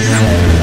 Yeah.